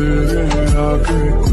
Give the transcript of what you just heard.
feeling I can't